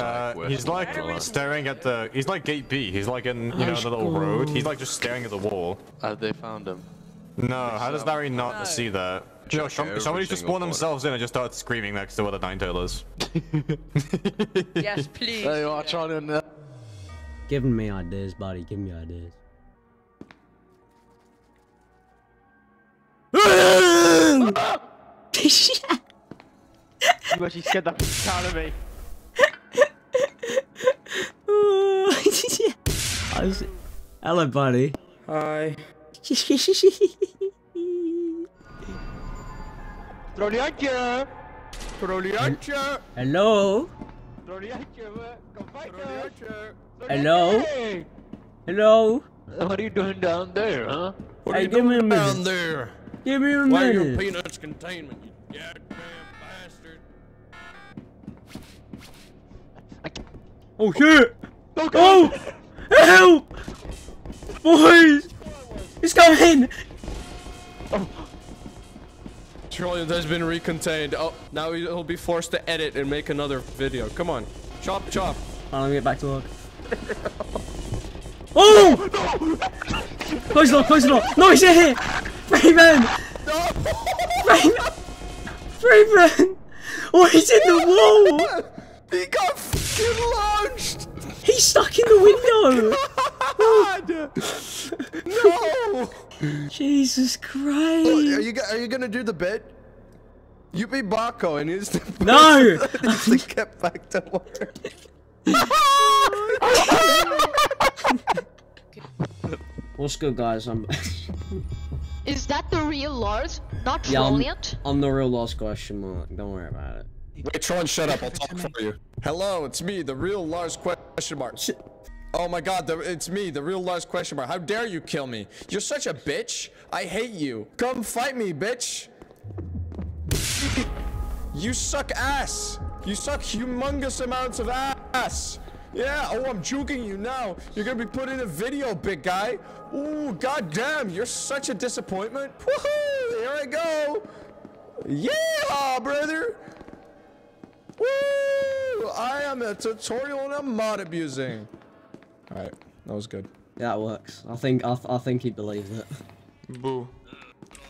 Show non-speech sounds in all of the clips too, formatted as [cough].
Uh, he's like staring at the. He's like gate B. He's like in you know the little road. He's like just staring at the wall. Have they found him? No, how does Larry not see that? You know, some, somebody just single spawn themselves in and just start screaming next to where the nine tailors. [laughs] Yes, please. Hey, watch on in there. Giving me ideas, buddy. Give me ideas. [laughs] [laughs] You actually scared the f out of me. I Hello, buddy. Hi. Trolliaccia! Trolliaccia! Hello. Trolliaccia! Come back here! Hello. Hello. What are you doing down there, huh? What hey, give me a minute. Down there. Give me a Why your peanuts containment, you goddamn bastard. Oh shit! Oh! oh. Help! Boys! He's coming! Trillium has been recontained. Oh, now he'll be forced to edit and make another video. Come on. Chop, chop. Alright, let me get back to work. oh! No! Close the door, close the door! No, he's in here! Freeman! Freeman! Freeman! Oh, he's in the wall! He got fucking! He's stuck in the window! [laughs] Oh no! Jesus Are Christ! you, are you gonna do the bit? You be Baco and he's [laughs] the No! [laughs] person to get back to work. What's good, guys? I'm Is that the real Lars? Not Yeah, I'm- I'm the real Lars question mark. Don't worry about it. Wait, Tron, shut up. I'll talk for you. Hello, it's me, the real Lars question mark. Oh my god, the, it's me, the real Lars question mark. How dare you kill me? You're such a bitch. I hate you. Come fight me, bitch. [laughs] You suck ass. You suck humongous amounts of ass. Yeah, oh, I'm juking you now. You're gonna be put in a video, big guy. Ooh, goddamn, you're such a disappointment. Woohoo! Here I go. Yeah, brother. Woo! I am a tutorial and I'm mod abusing. Alright, that was good. Yeah, that works. I think I, I think he believes it. Boo.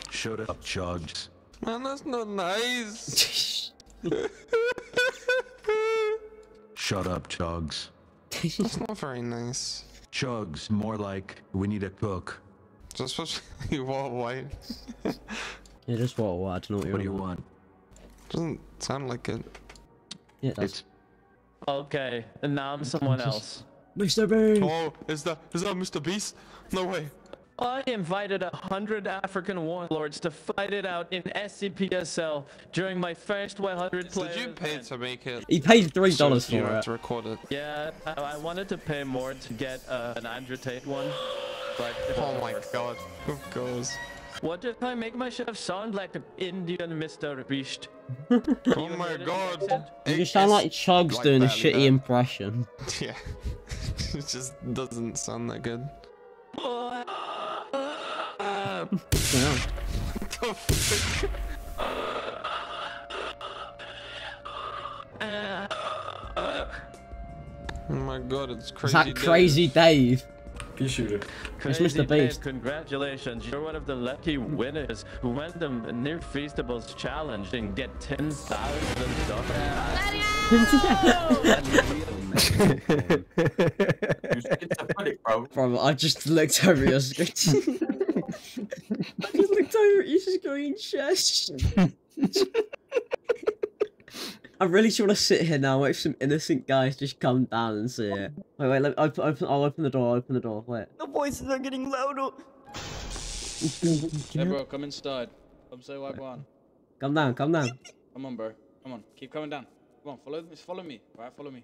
Shut up, Chugs. Man, that's not nice. Shut up, Chugs. That's not very nice. Chugs, more like we need a cook. Especially Walt White. Yeah, just what? What? I don't know what, What do you're you want? Doesn't sound like it. Yeah, that's It's Okay, and now I'm someone else. Mr. B. Oh, is that is that Mr. Beast? No way. I invited a hundred African warlords to fight it out in SCPSL during my first 100 player Did you pay event. to make it? He paid three dollars you for it. to record it. Yeah, I, I wanted to pay more to get uh, an Andrew Tate one, but Oh my god. Who goes? What if I make myself sound like an Indian Mr. Beast? [laughs] Oh my god. You just sound like Chugs like doing a shitty that. impression. [laughs] Yeah. [laughs] it just doesn't sound that good. Yeah. The fuck? Oh my god, it's Is crazy. that Dave. crazy Dave? Crazy Mr. Dave, Beast. congratulations. You're one of the lucky winners who won the Near Feastables challenge and get $10,000. Bro, I just looked over your screen. [laughs] I just looked over at your screen share. [laughs] I really just want to sit here now, wait for some innocent guys just come down and see it. Wait, wait, let, open, open, I'll open the door, I'll open the door, wait. The voices are getting louder. Hey bro, come inside. Come say what one. Come down, come down. Come on, bro. Come on. Keep coming down. Come on, follow me. Follow me. Right, follow me.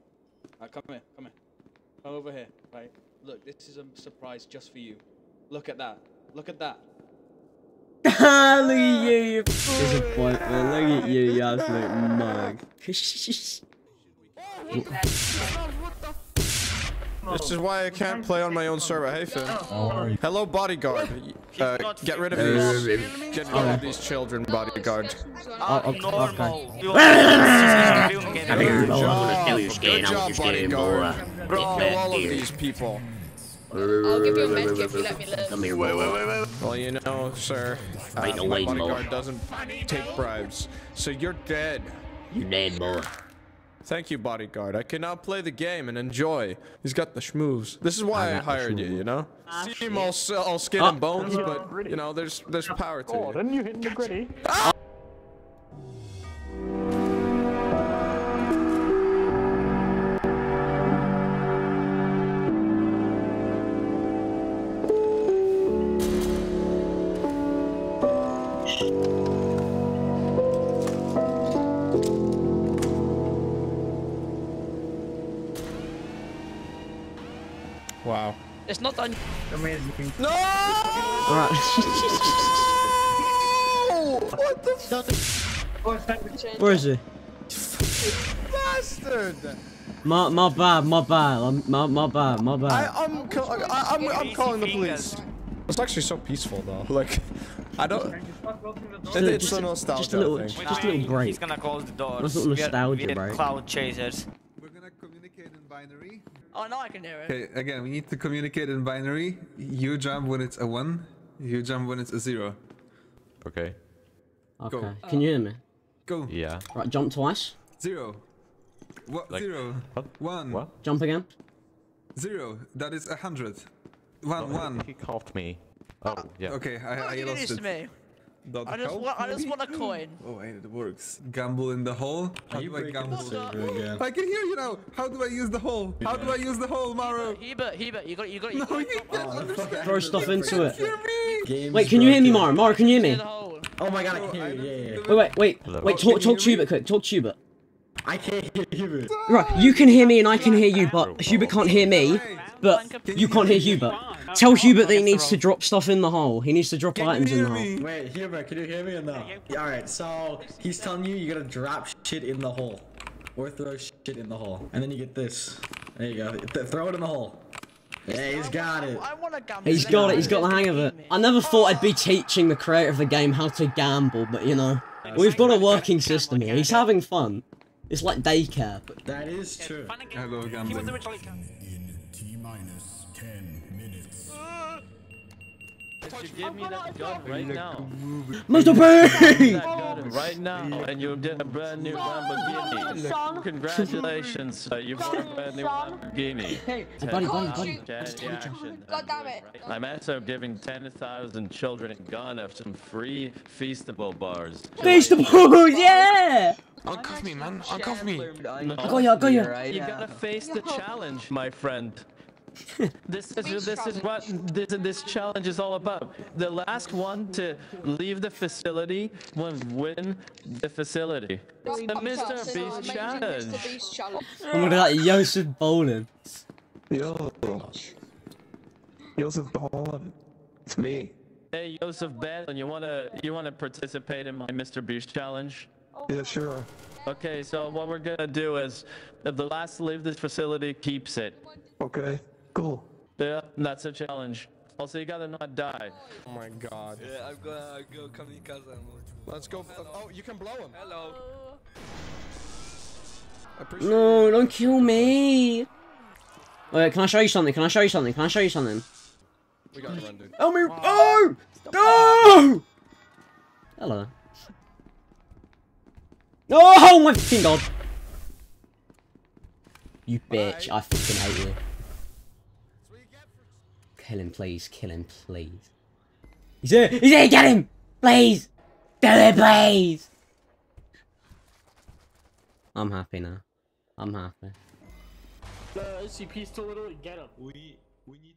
Right, come here. Come here. Come over here. Right. Look, this is a surprise just for you. Look at that. Look at that. look at you, you disappointment. Look at you, you absolute mug. This is why I can't play on my own server. Hey, Finn. Hello, bodyguard. Uh, get rid of these. Get rid of these children, bodyguard. Oh, okay. okay. Good job. Good job, bodyguard. Kill all of these people. I'll give you a med if you let me live. Come here, wait, wait, wait, wait. Well, you know, sir, uh, my bodyguard doesn't take bribes, so you're dead. You dead, boy. Thank you, bodyguard. I can now play the game and enjoy. He's got the schmoves. This is why I, got the hired you, you know? Seem all, s- all skin Ah. and bones, but, you know, there's there's power to you. Then you hit the gritty. Wow. It's not done. No! Alright. [laughs] What the Where is he? bastard? My, my bad, my bad, my, my bad, my bad. I'm, I, I'm, I'm calling the police. It's actually so peaceful, though. [laughs] Like, I don't. It, it's a nostalgia just a little, just a little break. He's gonna close the doors. That's not We are- we are bro. Cloud chasers. We're gonna communicate in binary. Oh, now I can hear it. Okay, again, we need to communicate in binary. You jump when it's a one. You jump when it's a zero. Okay. Okay, can you hear me? Go. Yeah. Right, jump twice. Zero. What? Like- zero. What? One. What? Jump again. Zero. That is a hundred. One. one. He coughed me. Oh, yeah. Okay, I, I oh, lost this it. to me. Dot I just com, want, I just want a coin. Oh wait, it works. Gamble in the hole. How do I gamble? again? I can hear you now. How do I use the hole? How do I use the hole, Maro? Hebert, Hebert, you got you got [laughs] you No, got you can't oh, understand. Throw stuff into it. Hear. Wait, can you hear me, Mara? Mara, can you hear me? Oh my god, I Oh, can hear you. Yeah, yeah. Wait, wait, wait, Hello. wait. Talk, you talk hear? Hubert, quick. Talk to Hubert. I can't hear you. Right, you can hear me and I can hear you, but Hubert can't hear me. But you can't hear Hubert. Tell Hubert that he needs to drop stuff in the hole. He needs to drop Can items in hear the hole. Wait, Hubert, can you hear me or no? Alright, so he's telling you you gotta drop shit in the hole. Or throw shit in the hole. And then you get this. There you go. Th- throw it in the hole. Yeah, he's got it. I want to gamble. He's got it. He's got the hang of it. I never thought I'd be teaching the creator of the game how to gamble, but you know, we've got a working system here. He's having fun. It's like daycare. But That is true. I love gambling. You give me that gun right now. Mr. That B! gun right now, and you get a brand new Lamborghini. Congratulations, uh, you bought a brand new Lamborghini. Hey, buddy, buddy, buddy. God damn it. I'm also giving 10,000 children in Ghana some free feastable bars. Feastable, [laughs] yeah! Uncuff me, man. Uncuff me. No, I got you, I got you. you gotta face the challenge, my friend. [laughs] this is this is what this this challenge is all about. The last one to leave the facility will win the facility. It's the Mr. Beast challenge. Mr. Beast challenge. I'm gonna like Joseph Bolin. Yo. Joseph Ballin. It's me. Hey, Joseph Bannon, you wanna you wanna participate in my Mr. Beast challenge? Yeah, sure. Okay, so what we're gonna do is, if the last to leave this facility keeps it. Okay. Cool. Yeah, that's a challenge. Also, you gotta not die. Oh my god. Yeah, I'm gonna go kamikaze mode. Let's go. Oh, you can blow him. Hello. No, don't kill me. Oh, Wait, can I show you something? Can I show you something? Can I show you something? We gotta run, dude. Help me! Ah. Oh! No! Hello. Oh my fucking god! You bitch! I fucking hate you. Kill him, please. Kill him, please. He's here! He's here! Get him! Please! Do it, please! I'm happy now. I'm happy. Uh, the SCP still little, get him. We we need to